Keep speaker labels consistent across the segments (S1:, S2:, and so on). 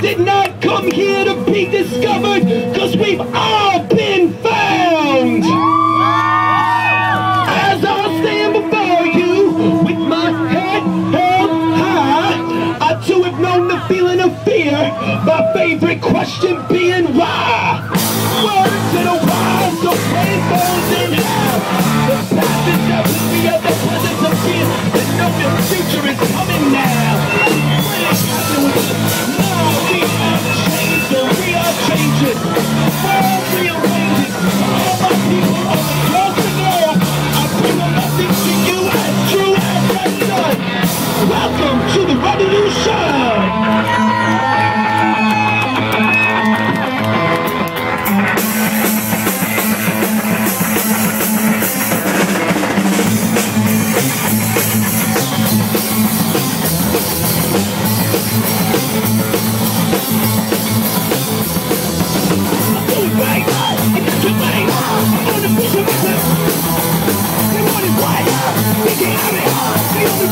S1: did not come here to be discovered, cause we've all been found! As I stand before you, with my head held high, I too have known the feeling of fear, my favorite question being,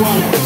S1: one.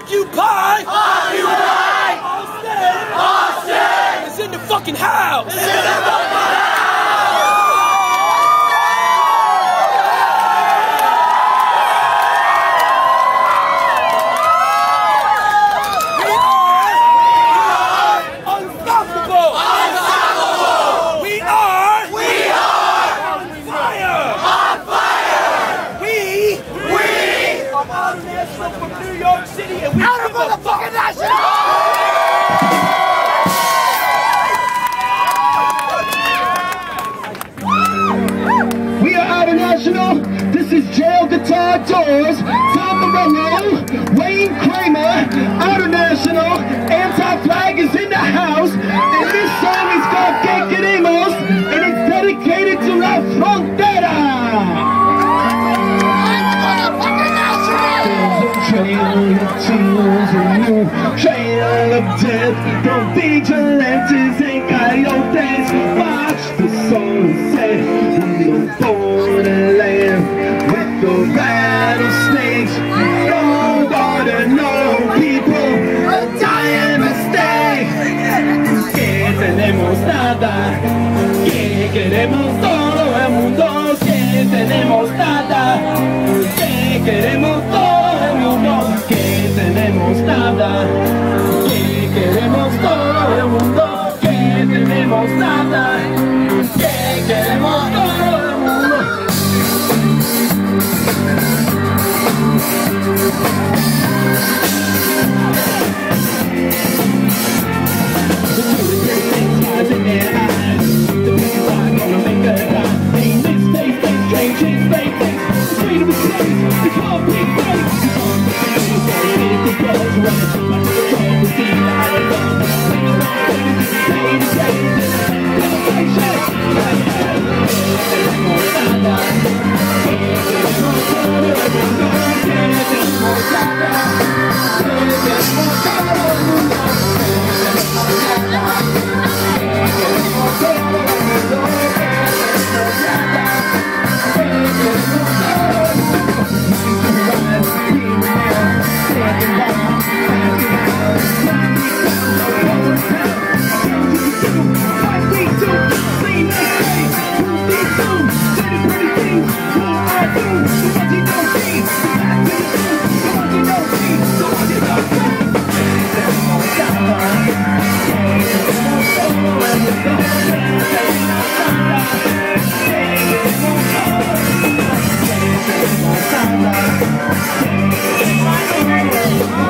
S2: Occupy! Occupy! Austin! In the fucking house! Guitar
S1: doors, Tom Morello, Wayne Kramer, Outernational, Anti-Flag is in the house, and this song is called Que Queremos, and it's dedicated to La Frontera. Trail of tears and new trail of death from vigilantes and coyotes. Watch the sunset queremos todo el mundo, que tenemos nada, que queremos todo el mundo, que tenemos nada, que queremos todo el mundo. Welcome Amen.